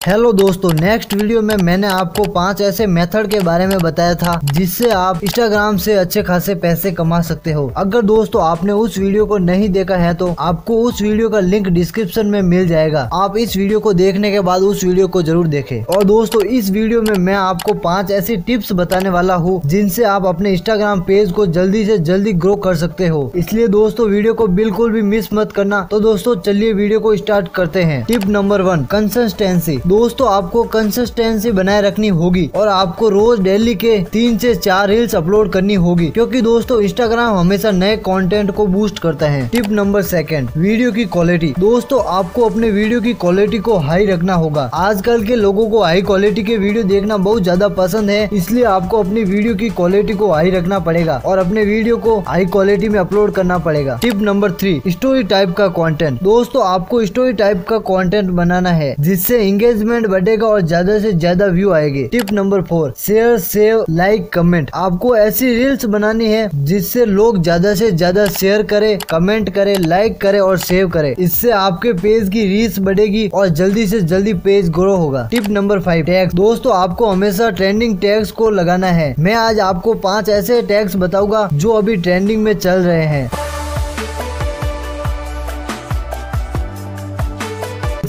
Hello दोस्तों next video में मैंने आपको पाँच ऐसे मेथड के बारे में बताया था, जिससे आप इंस्टाग्राम से अच्छे खासे पैसे कमा सकते हो। अगर दोस्तों आपने उस वीडियो को नहीं देखा है तो आपको उस वीडियो का लिंक डिस्क्रिप्शन में मिल जाएगा। आप इस वीडियो को देखने के बाद उस वीडियो को ज़रूर देखें। और दोस्तों, इस वीडियो में मैं आपको पाँच ऐसी टिप्स बताने वाला हूँ, जिनसे आप अपने इंस्टाग्राम पेज को जल्दी से जल्दी ग्रो कर सकते हो। इसलिए दोस्तों वीडियो को बिल्कुल भी मिस मत करना। तो दोस्तों, चलिए वीडियो को स्टार्ट करते हैं। टिप नंबर वन कंसिस्टेंसी दोस्तों, आपको कंसिस्टेंसी बनाए रखनी होगी और आपको रोज डेली के तीन से चार रील्स अपलोड करनी होगी। क्योंकि दोस्तों इंस्टाग्राम हमेशा नए कंटेंट को बूस्ट करता है। टिप नंबर सेकंड वीडियो की क्वालिटी दोस्तों, आपको अपने वीडियो की क्वालिटी को हाई रखना होगा। आजकल के लोगों को हाई क्वालिटी के वीडियो देखना बहुत ज़्यादा पसंद है, इसलिए आपको अपनी वीडियो की क्वालिटी को हाई रखना पड़ेगा और अपने वीडियो को हाई क्वालिटी में अपलोड करना पड़ेगा। Tip number three story type का कॉन्टेंट दोस्तों, आपको स्टोरी टाइप का कॉन्टेंट बनाना है, जिससे एंगेजमेंट बढ़ेगा और ज़्यादा से ज़्यादा व्यू आएगी। Tip number four share save like comment आपको ऐसी रील्स बनानी है जिससे लोग ज़्यादा से ज़्यादा शेयर करे कमेंट करे लाइक करे और सेव करे। इससे आपके पेज की रीच बढ़ेगी और जल्दी से जल्दी पेज ग्रो होगा। टिप नंबर फाइव टैक्स दोस्तों, आपको हमेशा ट्रेंडिंग टैक्स को लगाना है। मैं आज आपको पाँच ऐसे टैक्स बताऊँगा जो अभी ट्रेंडिंग में चल रहे हैं।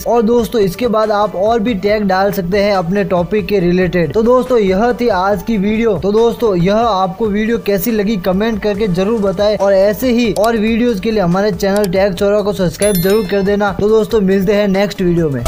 और दोस्तों, इसके बाद आप और भी टैग डाल सकते हैं अपने टॉपिक के रिलेटेड तो दोस्तों, यह थी आज की वीडियो तो दोस्तों, यह आपको वीडियो कैसी लगी कमेंट करके ज़रूर बताएँ। और ऐसे ही और वीडियोस के लिए हमारे चैनल टैग चौरा को सब्सक्राइब ज़रूर कर देना। तो दोस्तों, मिलते हैं नेक्स्ट वीडियो में।